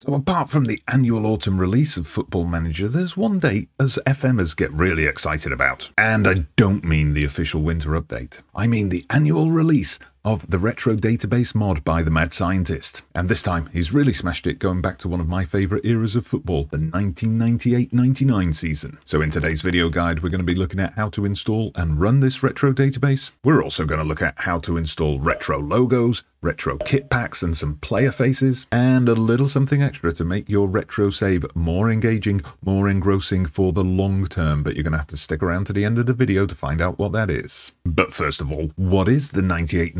So apart from the annual autumn release of Football Manager, there's one date as FMers get really excited about. And I don't mean the official winter update. I mean the annual release of the retro database mod by the mad scientist. And this time, he's really smashed it going back to one of my favourite eras of football, the 1998-99 season. So in today's video guide, we're going to be looking at how to install and run this retro database. We're also going to look at how to install retro logos, retro kit packs and some player faces, and a little something extra to make your retro save more engaging, more engrossing for the long term, but you're going to have to stick around to the end of the video to find out what that is. But first of all, what is the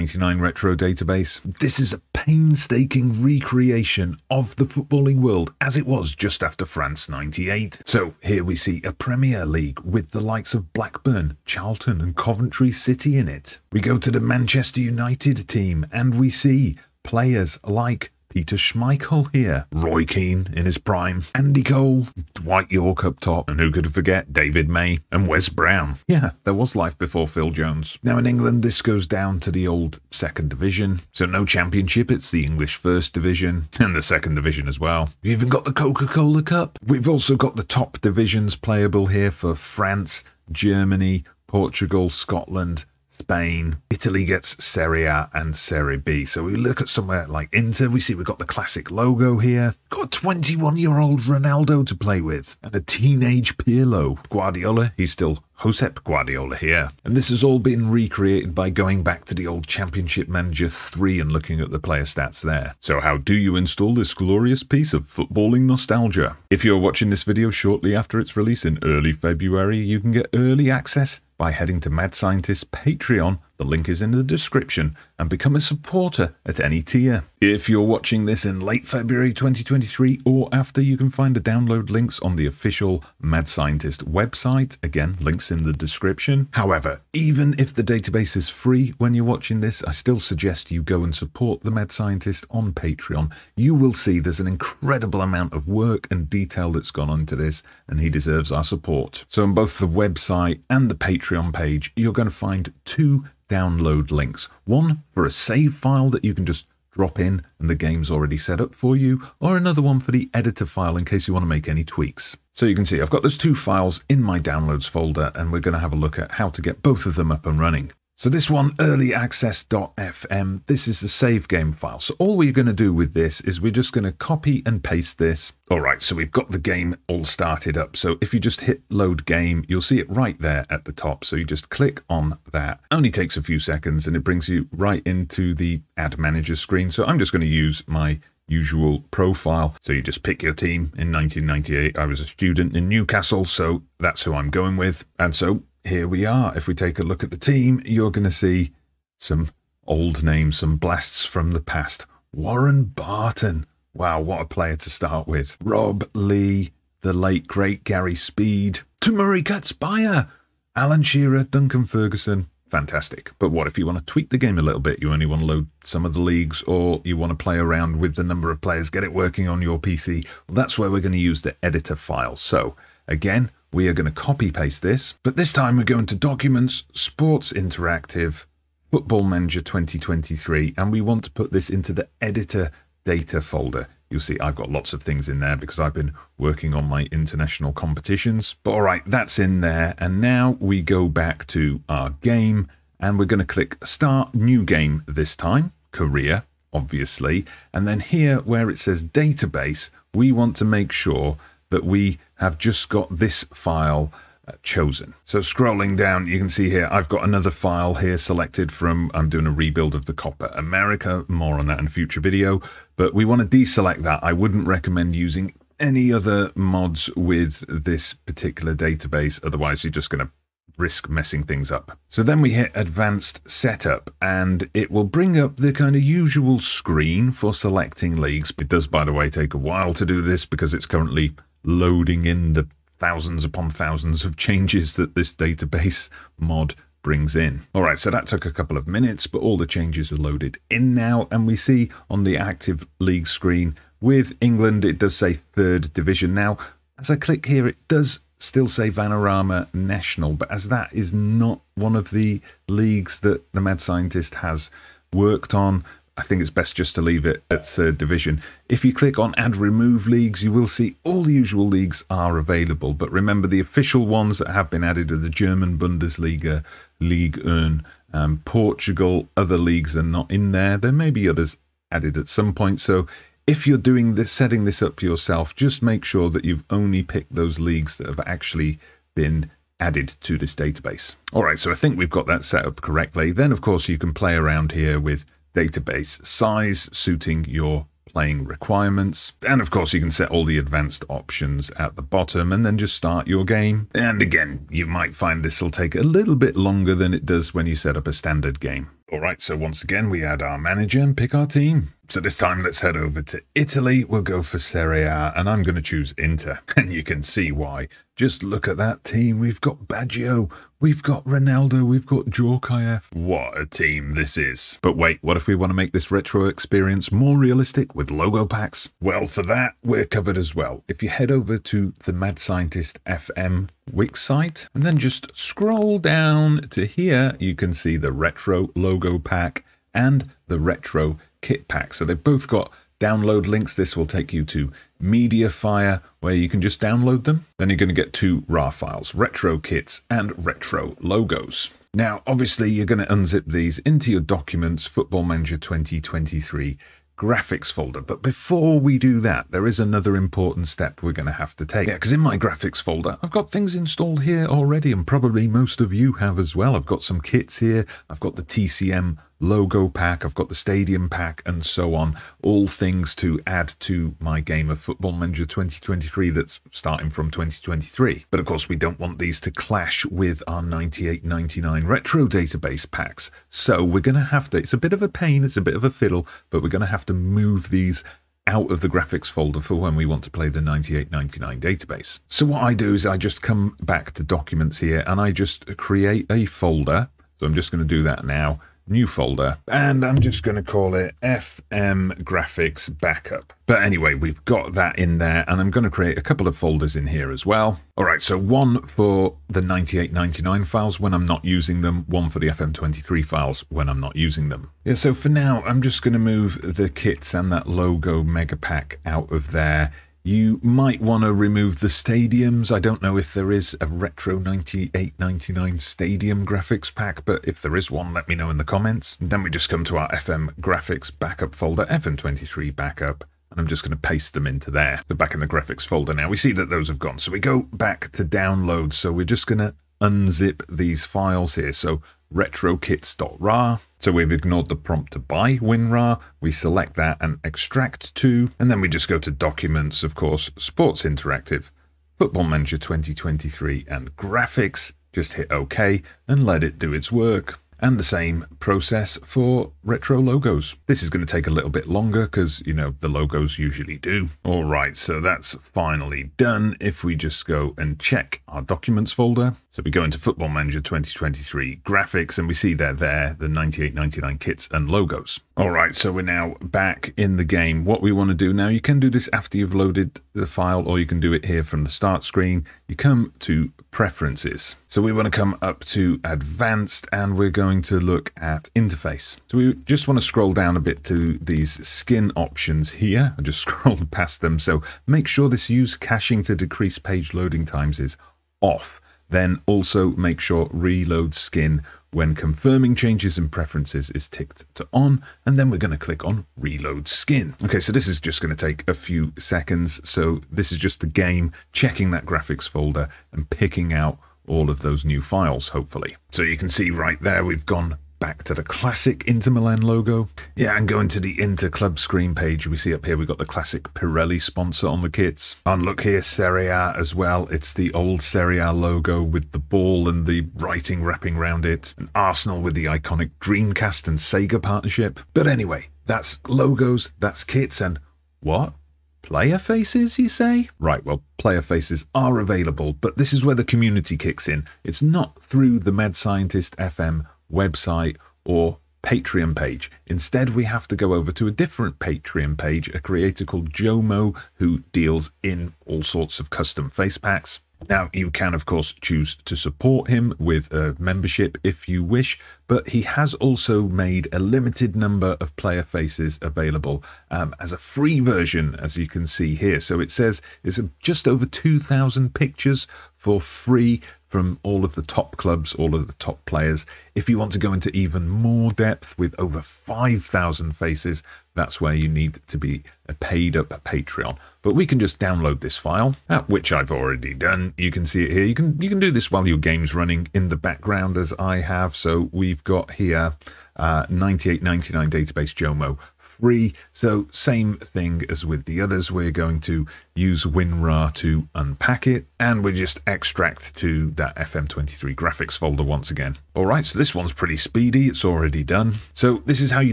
98-99 Retro Database. This is a painstaking recreation of the footballing world as it was just after France 98. So here we see a Premier League with the likes of Blackburn, Charlton and Coventry City in it. We go to the Manchester United team and we see players like Peter Schmeichel here, Roy Keane in his prime, Andy Cole, Dwight Yorke up top, and who could forget David May and Wes Brown. Yeah, there was life before Phil Jones. Now in England, this goes down to the old second division, so no championship, it's the English first division, and the second division as well. We've even got the Coca-Cola Cup. We've also got the top divisions playable here for France, Germany, Portugal, Scotland, Spain. Italy gets Serie A and Serie B. So we look at somewhere like Inter. We see we've got the classic logo here. Got a 21 year old Ronaldo to play with and a teenage Pirlo. Guardiola, he's still Josep Guardiola here. And this has all been recreated by going back to the old Championship Manager 3 and looking at the player stats there. So how do you install this glorious piece of footballing nostalgia? If you're watching this video shortly after its release in early February, you can get early access by heading to Mad Scientist's Patreon the link is in the description and become a supporter at any tier. If you're watching this in late February 2023 or after, you can find the download links on the official Mad Scientist website. Again, links in the description. However, even if the database is free when you're watching this, I still suggest you go and support the Mad Scientist on Patreon. You will see there's an incredible amount of work and detail that's gone into this, and he deserves our support. So on both the website and the Patreon page, you're going to find two download links. One for a save file that you can just drop in and the game's already set up for you, or another one for the editor file in case you want to make any tweaks. So you can see I've got those two files in my downloads folder and we're going to have a look at how to get both of them up and running. So this one, earlyaccess.fm, this is the save game file. So all we're going to do with this is we're just going to copy and paste this. All right, so we've got the game all started up. So if you just hit load game, you'll see it right there at the top. So you just click on that. Only takes a few seconds and it brings you right into the add manager screen. So I'm just going to use my usual profile. So you just pick your team. In 1998, I was a student in Newcastle, so that's who I'm going with. And so here we are. If we take a look at the team, you're going to see some old names, some blasts from the past. Warren Barton. Wow, what a player to start with. Rob Lee, the late great Gary Speed, Temuri Ketsbaia, Alan Shearer, Duncan Ferguson. Fantastic. But what if you want to tweak the game a little bit? You only want to load some of the leagues or you want to play around with the number of players, get it working on your PC? Well, that's where we're going to use the editor file. So again, we are going to copy paste this, but this time we're going to Documents, Sports Interactive, Football Manager 2023, and we want to put this into the editor data folder. You'll see I've got lots of things in there because I've been working on my international competitions. But all right, that's in there. And now we go back to our game and we're going to click Start New Game this time, Career, obviously. And then here where it says Database, we want to make sure that we have just got this file uh, chosen. So scrolling down, you can see here, I've got another file here selected from, I'm doing a rebuild of the Copa America, more on that in a future video, but we want to deselect that. I wouldn't recommend using any other mods with this particular database, otherwise you're just going to risk messing things up. So then we hit advanced setup and it will bring up the kind of usual screen for selecting leagues. It does, by the way, take a while to do this because it's currently loading in the thousands upon thousands of changes that this database mod brings in. All right, so that took a couple of minutes, but all the changes are loaded in now. And we see on the active league screen with England, it does say third division. Now, as I click here, it does still say Vanarama National, but as that is not one of the leagues that the Mad Scientist has worked on, I think it's best just to leave it at third division. If you click on add remove leagues, you will see all the usual leagues are available. But remember, the official ones that have been added are the German Bundesliga, Ligue 1, um, Portugal. Other leagues are not in there. There may be others added at some point. So if you're doing this, setting this up yourself, just make sure that you've only picked those leagues that have actually been added to this database. All right, so I think we've got that set up correctly. Then, of course, you can play around here with database size suiting your playing requirements. And of course, you can set all the advanced options at the bottom and then just start your game. And again, you might find this will take a little bit longer than it does when you set up a standard game. All right, so once again, we add our manager and pick our team. So this time, let's head over to Italy. We'll go for Serie A, and I'm going to choose Inter. And you can see why. Just look at that team. We've got Baggio, we've got Ronaldo, we've got Djorkaeff. What a team this is. But wait, what if we want to make this retro experience more realistic with logo packs? Well, for that, we're covered as well. If you head over to the Mad Scientist FM Wix site, and then just scroll down to here, you can see the retro logo pack and the retro kit pack. So they've both got download links. This will take you to Mediafire, where you can just download them. Then you're going to get two RAR files, retro kits and retro logos. Now, obviously, you're going to unzip these into your documents, Football Manager 2023 graphics folder. But before we do that, there is another important step we're going to have to take. Yeah, because in my graphics folder, I've got things installed here already, and probably most of you have as well. I've got some kits here. I've got the TCM logo pack, I've got the stadium pack, and so on. All things to add to my game of Football Manager 2023 that's starting from 2023. But of course, we don't want these to clash with our 98.99 retro database packs. So we're going to have to, it's a bit of a pain, it's a bit of a fiddle, but we're going to have to move these out of the graphics folder for when we want to play the 9899 database. So what I do is I just come back to documents here and I just create a folder. So I'm just going to do that now new folder, and I'm just going to call it FM Graphics Backup. But anyway, we've got that in there, and I'm going to create a couple of folders in here as well. All right, so one for the 9899 files when I'm not using them, one for the FM23 files when I'm not using them. Yeah, so for now, I'm just going to move the kits and that logo mega pack out of there you might want to remove the stadiums. I don't know if there is a retro 9899 stadium graphics pack, but if there is one, let me know in the comments. Then we just come to our FM graphics backup folder, FM23 backup, and I'm just going to paste them into there. The back in the graphics folder now. We see that those have gone. So we go back to download. So we're just going to unzip these files here. So retrokits.rar. So we've ignored the prompt to buy WinRAR. We select that and extract to, and then we just go to Documents, of course, Sports Interactive, Football Manager 2023, and Graphics. Just hit OK and let it do its work and the same process for retro logos. This is going to take a little bit longer because, you know, the logos usually do. All right, so that's finally done. If we just go and check our documents folder. So we go into Football Manager 2023 graphics and we see they're there, the 98.99 kits and logos. All right, so we're now back in the game. What we want to do now, you can do this after you've loaded the file or you can do it here from the start screen. You come to preferences. So we want to come up to advanced and we're going to look at interface. So we just want to scroll down a bit to these skin options here. I just scrolled past them. So make sure this use caching to decrease page loading times is off. Then also make sure reload skin when confirming changes in preferences is ticked to on, and then we're going to click on reload skin. Okay, so this is just going to take a few seconds. So this is just the game checking that graphics folder and picking out all of those new files, hopefully. So you can see right there, we've gone back to the classic Inter Milan logo. Yeah, and going to the Inter Club screen page, we see up here we've got the classic Pirelli sponsor on the kits. And look here, Serie A as well. It's the old Serie A logo with the ball and the writing wrapping around it. And Arsenal with the iconic Dreamcast and Sega partnership. But anyway, that's logos, that's kits, and what? Player faces, you say? Right, well, player faces are available, but this is where the community kicks in. It's not through the Mad Scientist FM website, or Patreon page. Instead, we have to go over to a different Patreon page, a creator called Jomo, who deals in all sorts of custom face packs. Now, you can, of course, choose to support him with a membership if you wish, but he has also made a limited number of player faces available um, as a free version, as you can see here. So it says it's just over 2,000 pictures for free from all of the top clubs, all of the top players. If you want to go into even more depth with over 5,000 faces, that's where you need to be a paid up Patreon. But we can just download this file, uh, which I've already done. You can see it here. You can you can do this while your game's running in the background as I have. So we've got here uh, 98.99 database Jomo free. So same thing as with the others. We're going to use WinRAR to unpack it, and we just extract to that FM23 graphics folder once again. All right, so this one's pretty speedy. It's already done. So this is how you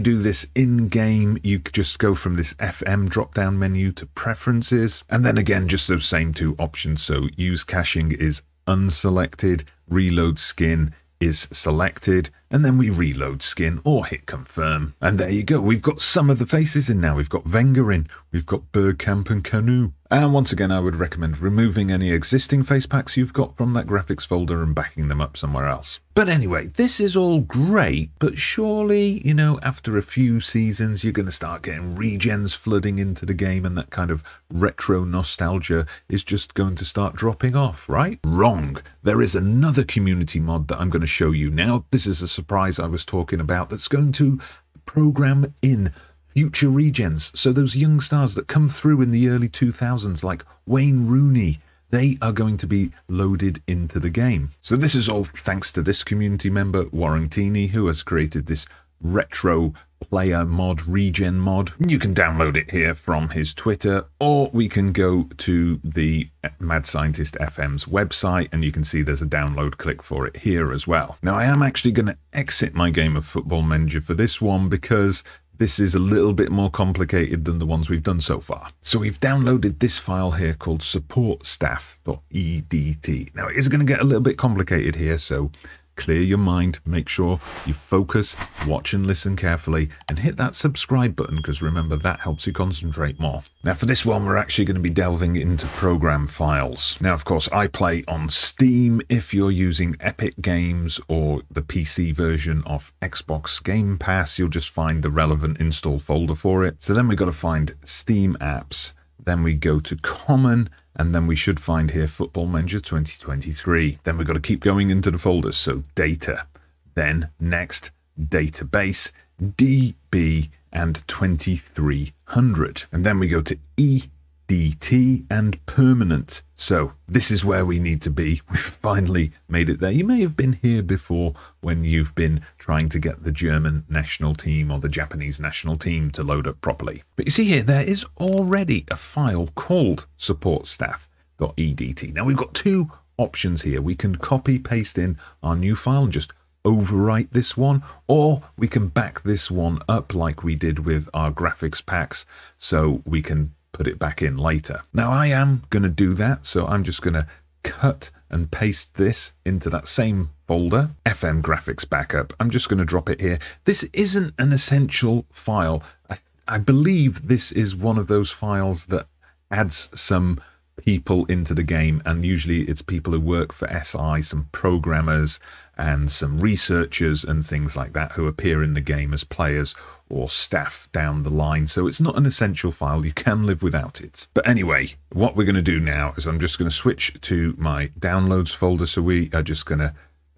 do this in-game. You just go from this FM drop-down menu to preferences, and then again, just those same two options. So use caching is unselected, reload skin is selected and then we reload skin or hit confirm. And there you go. We've got some of the faces in now. We've got Wenger in, we've got Bergkamp and Kanu. And once again, I would recommend removing any existing face packs you've got from that graphics folder and backing them up somewhere else. But anyway, this is all great, but surely, you know, after a few seasons, you're going to start getting regens flooding into the game and that kind of retro nostalgia is just going to start dropping off, right? Wrong. There is another community mod that I'm going to show you now. This is a surprise I was talking about that's going to program in future regens. So those young stars that come through in the early 2000s, like Wayne Rooney, they are going to be loaded into the game. So this is all thanks to this community member, Warringtini, who has created this retro player mod, regen mod. You can download it here from his Twitter, or we can go to the Mad Scientist FM's website, and you can see there's a download click for it here as well. Now, I am actually going to exit my game of Football Manager for this one because this is a little bit more complicated than the ones we've done so far. So we've downloaded this file here called supportstaff.edt. Now it is going to get a little bit complicated here, so clear your mind, make sure you focus, watch and listen carefully, and hit that subscribe button because remember that helps you concentrate more. Now for this one, we're actually going to be delving into program files. Now, of course, I play on Steam. If you're using Epic Games or the PC version of Xbox Game Pass, you'll just find the relevant install folder for it. So then we've got to find Steam apps. Then we go to Common and then we should find here Football Manager 2023. Then we've got to keep going into the folders. So data, then next database, DB and 2300. And then we go to E DT and permanent. So this is where we need to be. We've finally made it there. You may have been here before when you've been trying to get the German national team or the Japanese national team to load up properly. But you see here, there is already a file called supportstaff.edt. Now we've got two options here. We can copy paste in our new file and just overwrite this one, or we can back this one up like we did with our graphics packs so we can put it back in later. Now I am going to do that, so I'm just going to cut and paste this into that same folder, FM Graphics Backup. I'm just going to drop it here. This isn't an essential file. I, I believe this is one of those files that adds some people into the game, and usually it's people who work for SI, some programmers and some researchers and things like that who appear in the game as players or staff down the line. So it's not an essential file. You can live without it. But anyway, what we're going to do now is I'm just going to switch to my downloads folder. So we are just going to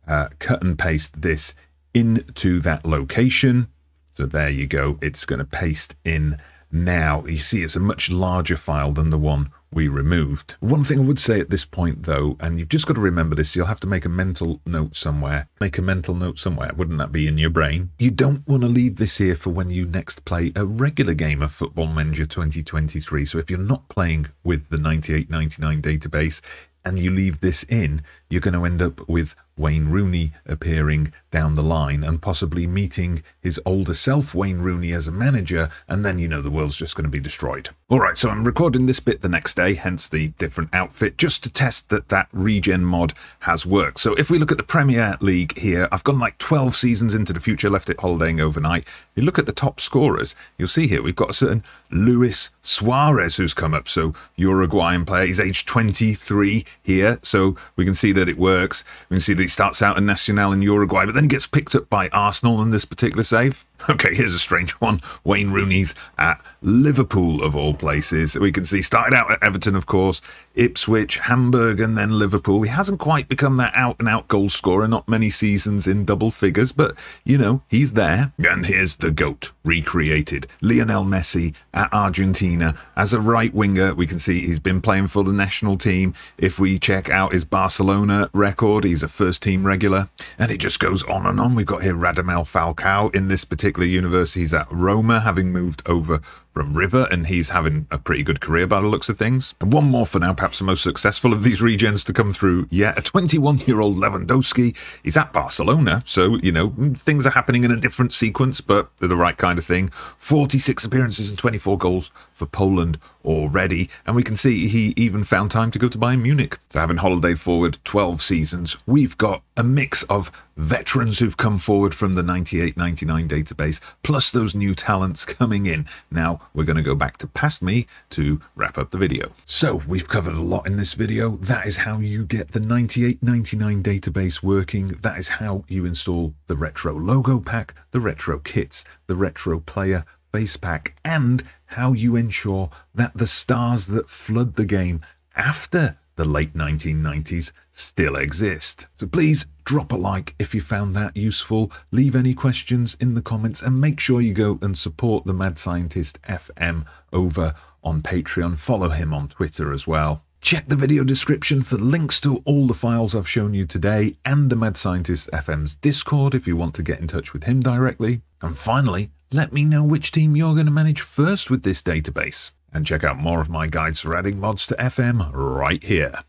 uh, cut and paste this into that location. So there you go. It's going to paste in now. You see, it's a much larger file than the one we removed. One thing I would say at this point, though, and you've just got to remember this, you'll have to make a mental note somewhere. Make a mental note somewhere. Wouldn't that be in your brain? You don't want to leave this here for when you next play a regular game of Football Manager 2023. So if you're not playing with the 9899 database and you leave this in, you're going to end up with Wayne Rooney appearing down the line and possibly meeting his older self, Wayne Rooney, as a manager, and then you know the world's just going to be destroyed. All right, so I'm recording this bit the next day, hence the different outfit, just to test that that regen mod has worked. So if we look at the Premier League here, I've gone like 12 seasons into the future, left it holidaying overnight. If you look at the top scorers, you'll see here we've got a certain Luis Suarez who's come up. So Uruguayan player, he's age 23 here, so we can see that it works. We can see that he starts out in Nacional in Uruguay, but then he gets picked up by Arsenal in this particular save. Okay, here's a strange one. Wayne Rooney's at Liverpool, of all places. We can see started out at Everton, of course, Ipswich, Hamburg, and then Liverpool. He hasn't quite become that out and out goal scorer, not many seasons in double figures, but you know, he's there. And here's the GOAT recreated Lionel Messi at Argentina as a right winger. We can see he's been playing for the national team. If we check out his Barcelona record, he's a first team regular. And it just goes on and on. We've got here Radamel Falcao in this particular universe. He's at Roma, having moved over from River, and he's having a pretty good career by the looks of things. And one more for now, perhaps the most successful of these regens to come through yet. A 21 year old Lewandowski. is at Barcelona, so, you know, mm, things are happening in a different sequence, but they're the right kind of thing. 46 appearances and 24 goals for Poland already, and we can see he even found time to go to Bayern Munich. So, having holidayed forward 12 seasons, we've got a mix of veterans who've come forward from the 98 99 database, plus those new talents coming in. Now, we're going to go back to past me to wrap up the video. So, we've covered a lot in this video. That is how you get the 9899 database working. That is how you install the retro logo pack, the retro kits, the retro player face pack, and how you ensure that the stars that flood the game after the late 1990s still exist. So please drop a like if you found that useful, leave any questions in the comments, and make sure you go and support the Mad Scientist FM over on Patreon. Follow him on Twitter as well. Check the video description for links to all the files I've shown you today and the Mad Scientist FM's Discord if you want to get in touch with him directly. And finally, let me know which team you're going to manage first with this database. And check out more of my guides for adding mods to FM right here.